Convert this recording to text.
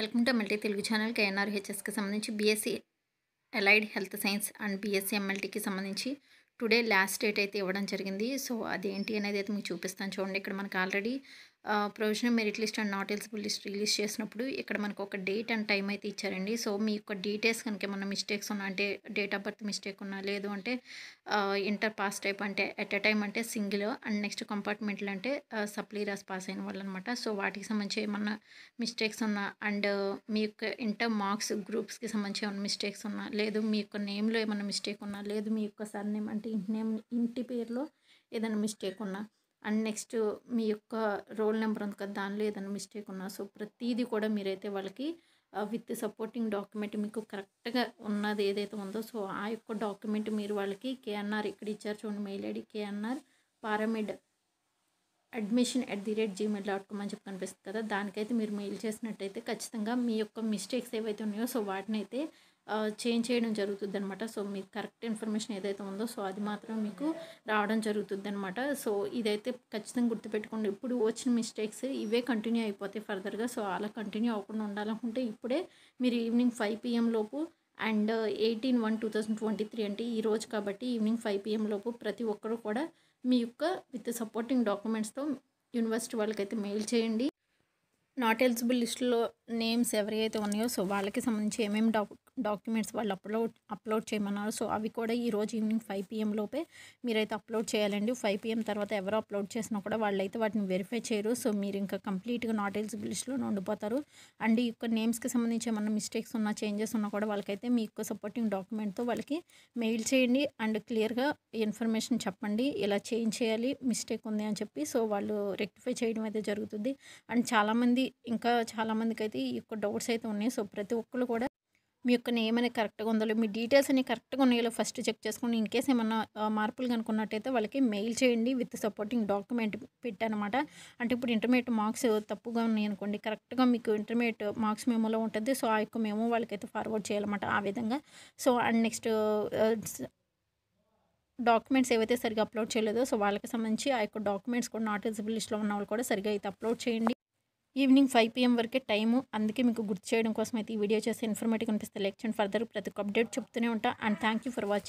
Welcome to multi Telugu channel కేఎన్ఆర్హెచ్ఎస్కి సంబంధించి BSc allied health science and BSc ఎమ్మెల్టీకి సంబంధించి today last date అయితే ఇవ్వడం జరిగింది. సో అదేంటి అనేది అయితే మీకు చూపిస్తాను. చూడండి ఇక్కడ మనకు already provisional merit list and not eligible list release చేసినప్పుడు ఇక్కడ మనకు ఒక డేట్ అండ్ టైం అయితే ఇచ్చారండి. సో మీ యొక్క డీటెయిల్స్ కనుక ఏమన్నా మిస్టేక్స్ ఉన్నా అంటే డేట్ ఆఫ్ బర్త్ మిస్టేక్ ఉన్నా లేదు అంటే ఇంటర్ పాస్ టైప్ అంటే ఎట్ ఎ టైం అంటే సింగిల్ అండ్ నెక్స్ట్ కంపార్ట్మెంట్లు అంటే సప్లీరాస్ పాస్ అయిన వాళ్ళు అనమాట సో వాటికి సంబంధించి ఏమన్నా మిస్టేక్స్ ఉన్నా అండ్ మీ యొక్క ఇంటర్ మార్క్స్ గ్రూప్స్కి సంబంధించి ఏమైనా మిస్టేక్స్ ఉన్నా లేదు మీ యొక్క నేమ్లో ఏమైనా మిస్టేక్ ఉన్నా లేదు మీ యొక్క సర్ నేమ్ అంటే ఇంటి నేమ్ ఇంటి పేరులో ఏదైనా మిస్టేక్ ఉన్నా అండ్ నెక్స్ట్ మీ యొక్క రోల్ నెంబర్ ఉంది కదా దానిలో ఏదైనా మిస్టేక్ ఉన్నా సో ప్రతిదీ కూడా మీరైతే వాళ్ళకి విత్ సపోర్టింగ్ డాక్యుమెంట్ మీకు కరెక్ట్గా ఉన్నది ఏదైతే ఉందో సో ఆ యొక్క డాక్యుమెంట్ మీరు వాళ్ళకి కేఎన్ఆర్ ఇక్కడ ఇచ్చారు చూడండి mail ID KNR paramed admission at the rate gmail dot com అని చెప్పి కనిపిస్తుంది కదా దానికైతే మీరు మెయిల్ చేసినట్టయితే ఖచ్చితంగా మీ యొక్క మిస్టేక్స్ ఏవైతే ఉన్నాయో సో వాటిని అయితే చేంజ్ చేయడం జరుగుతుంది అనమాట సో మీకు కరెక్ట్ ఇన్ఫర్మేషన్ ఏదైతే ఉందో సో అది మాత్రం మీకు రావడం జరుగుతుంది అనమాట సో ఇదైతే ఖచ్చితంగా గుర్తుపెట్టుకోండి. ఇప్పుడు వచ్చిన మిస్టేక్స్ ఇవే కంటిన్యూ అయిపోతాయి ఫర్దర్గా. సో అలా కంటిన్యూ అవ్వకుండా ఉండాలనుకుంటే ఇప్పుడే మీరు ఈవినింగ్ ఫైవ్ పిఎం లోపు and eighteen one two thousand twenty three అంటే ఈ రోజు కాబట్టి ఈవినింగ్ ఫైవ్ పిఎం లోపు ప్రతి ఒక్కరు కూడా మీ యొక్క విత్ సపోర్టింగ్ డాక్యుమెంట్స్తో యూనివర్సిటీ వాళ్ళకైతే మెయిల్ చేయండి. నాట్ ఎలిజిబుల్ లిస్టులో నేమ్స్ ఎవరైతే ఉన్నాయో సో వాళ్ళకి సంబంధించి ఏమేమి డాక్ డాక్యుమెంట్స్ వాళ్ళు అప్లోడ్ అప్లోడ్ చేయమన్నారు. సో అవి కూడా ఈరోజు ఈవినింగ్ ఫైవ్ పిఎం లోపే మీరైతే అప్లోడ్ చేయాలండి. ఫైవ్ పిఎం తర్వాత ఎవరు అప్లోడ్ చేసినా కూడా వాళ్ళైతే వాటిని వెరిఫై చేయరు. సో మీరు ఇంకా కంప్లీట్గా నాట్ ఎలిజిబుల్ ఉండిపోతారు. అండ్ ఈ యొక్క నేమ్స్కి సంబంధించి ఏమన్నా మిస్టేక్స్ ఉన్నా చేంజెస్ ఉన్నా కూడా వాళ్ళకైతే మీ యొక్క సపోర్టింగ్ డాక్యుమెంట్తో వాళ్ళకి మెయిల్ చేయండి. అండ్ క్లియర్గా ఇన్ఫర్మేషన్ చెప్పండి. ఇలా చేంజ్ చేయాలి మిస్టేక్ ఉంది అని చెప్పి. సో వాళ్ళు రెక్టిఫై చేయడం అయితే జరుగుతుంది. అండ్ చాలామంది ఇంకా చాలామందికి అయితే ఈ యొక్క డౌట్స్ అయితే ఉన్నాయి. సో ప్రతి ఒక్కరు కూడా మీ యొక్క నేమ్ అనేది కరెక్ట్గా ఉందో మీ డీటెయిల్స్ అనేవి కరెక్ట్గా ఉన్నాయో ఫస్ట్ చెక్ చేసుకుని ఇన్ కేస్ ఏమన్నా మార్పులు కనుక్కున్నట్టయితే వాళ్ళకి మెయిల్ చేయండి విత్ సపోర్టింగ్ డాక్యుమెంట్ పెట్టానమాట. అంటే ఇప్పుడు ఇంటర్మీడియట్ మార్క్స్ తప్పుగా ఉన్నాయి అనుకోండి కరెక్ట్గా మీకు ఇంటర్మీడియట్ మార్క్స్ మేమోలో ఉంటుంది. సో ఆ యొక్క మేము వాళ్ళకైతే ఫార్వర్డ్ చేయాలన్నమాట ఆ విధంగా. సో అండ్ నెక్స్ట్ డాక్యుమెంట్స్ ఏవైతే సరిగా అప్లోడ్ చేయలేదో సో వాళ్ళకి సంబంధించి ఆ యొక్క డాక్యుమెంట్స్ కూడా నాట్ ఎలిజిబుల్ లిస్ట్లో ఉన్న వాళ్ళు కూడా సరిగా అయితే అప్లోడ్ చేయండి. ఈవినింగ్ ఫైవ్ పిఎం వరకే టైము. అందుకే మీకు గుర్తు చేయడం కోసం అయితే ఈ వీడియో చేసి ఇన్ఫర్మేటివ్ అనిపిస్తే లైక్ చేయండి. ఫర్దర్ ప్రతి ఒక్క అప్డేట్ చెప్తూనే ఉంటా. And thank you for watching.